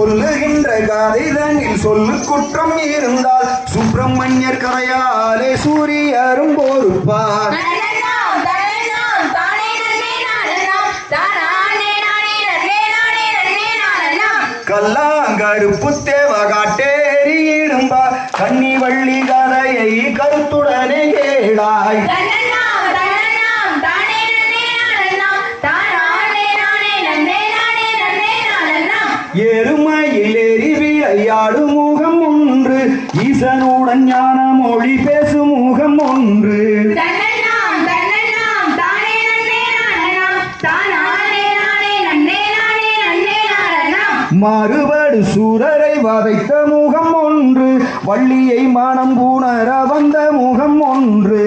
சொல்லுகின்ற கதைதனில் சொல்லு குற்றம் இருந்தால் சுப்பிரமணியர் கரையாலே சூரியரும் பொறுப்பார். கல்லாங்கருப்பு தேவ காட்டேறியிடும்பா கன்னி வள்ளி கரையை கருத்துடனே கேடாய் எரும கையாடும் முகம் ஒன்று ஈசனுடன் ஞான மொழி பேசும் முகம் ஒன்று. மாறுபாடு சூரரை வதைத்த முகம் ஒன்று வள்ளியை மனம் பூணர வந்த முகம் ஒன்று.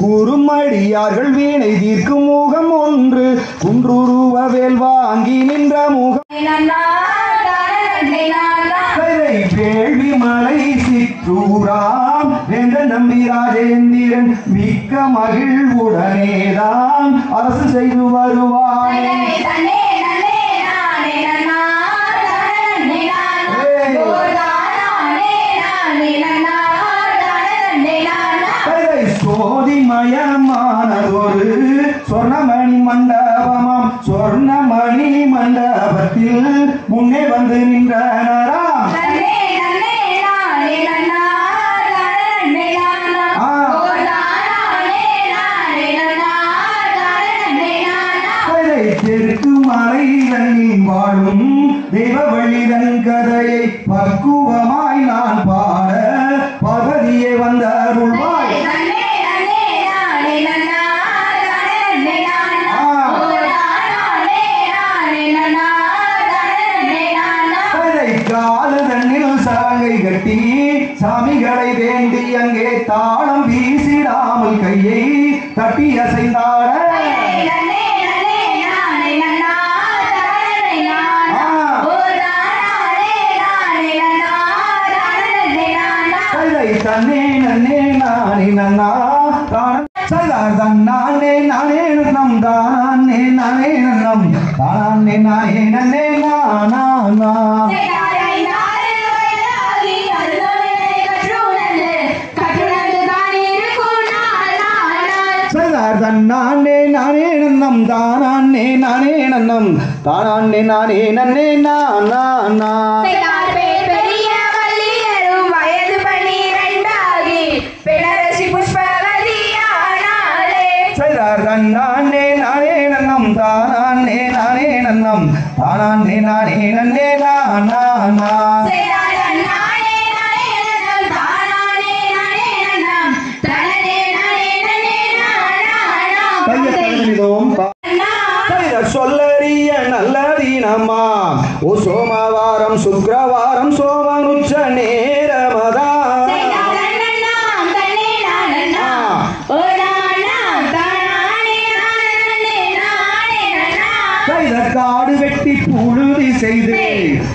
குறுமடியார்கள் வீணை தீர்க்கும் முகம் ஒன்று. குன்றுருவ வேல் வாங்கி நின்ற முகம். கேள்வி மலை சிற்றூராம். வேந்த நம்பி ராஜேந்திரன் மிக்க மகிழ்வுடனேதான் அரசு செய்து வருவார். నన్నే నాయే నన్నే నా నా தன்னானே நானே நன்னம் தானானே நானே நன்னம் தானானே நானே நன்னே நானா நா நானே நன்னம் தானா நானே நானே நன்னம். தானானே நானே நன்னே நானா கையை பா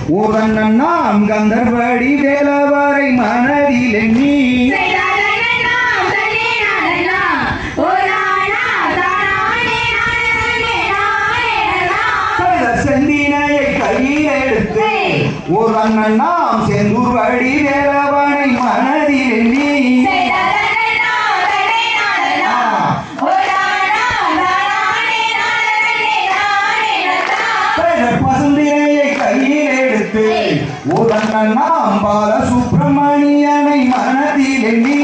ஓவண்ணாம் கந்தர்வடி வேலவரை மனதில் எண்ணி செந்தினையை கையில் எடுத்து ஒரு அண்ணன் நாம் செந்தூர் வழி வேலை உறங்கண்ணா அம்பால சுப்பிரமணியனை மனதில் எண்ணி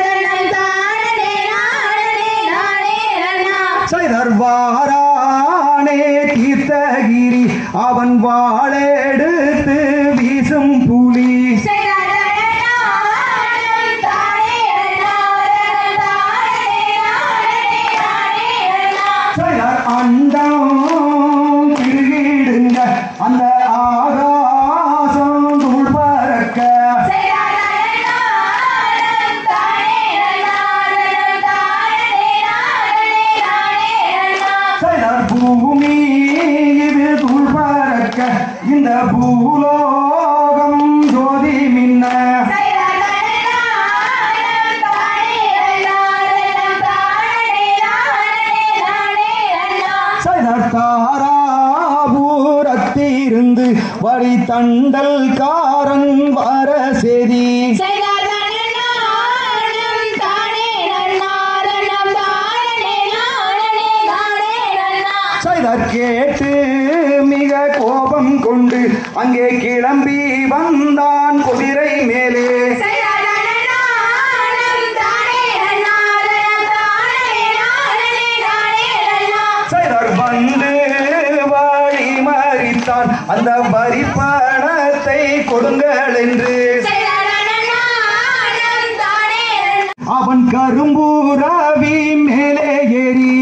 தன்னம் தானே நானே நானே நன்னா. செய்தர்வாரானே தீர்த்தகிரி அவன் வாழெடுத்து தண்டல் காரன் வர செதி. கேட்டு மிக கோபம் கொண்டு அங்கே கிளம்பி வந்தான் குதிரை மேலே. வந்து வழி மறித்தான். அந்த வரி கொடுங்கள் என்று அவன் கரும்பூராவி மேலே ஏறி.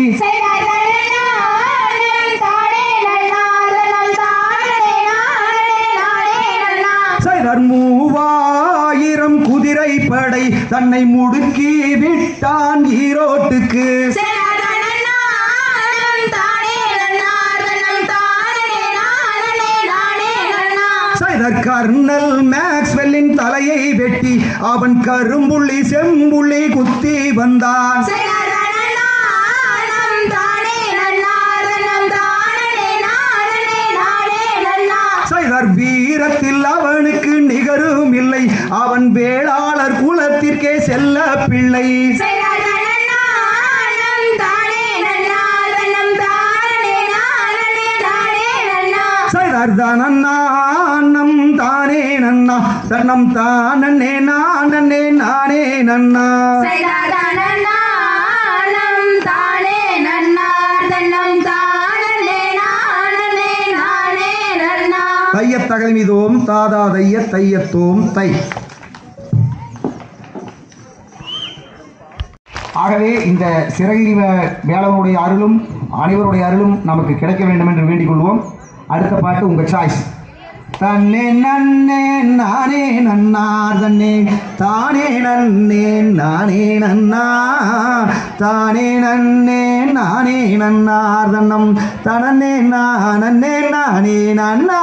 மூவாயிரம் குதிரை படை தன்னை முடுக்கி விட்டான் ஈரோட்டுக்கு. கர்னல் மேக்ஸ்வெல்லின் தலையை வெட்டி அவன் கரும்புள்ளி செம்புள்ளி குத்தி வந்தான். வீரத்தில் அவனுக்கு நிகரும் இல்லை. அவன் வேளாளர் குலத்திற்கே செல்ல பிள்ளை. செய்தார் தனநானம் தானே நன்னா தன்னம் தானே நானே நானே நன்னா தைய தகமிதோம் தாதா தைய தையத்தோம் தை. ஆகவே இந்த சிறகிரி வேளவனுடைய அருளும் அனைவருடைய அருளும் நமக்கு கிடைக்க வேண்டும் என்று வேண்டிக் கொள்வோம். அடுத்த பாட்டு உங்க சாய்ஸ் தன்னே நன்னே நானே நன்னா தன்னே. தானே நன்னே நானே நன்னா. தானே நன்னே நானே நன்னார் தன்னம். தனன்னே நானே நானே நன்னா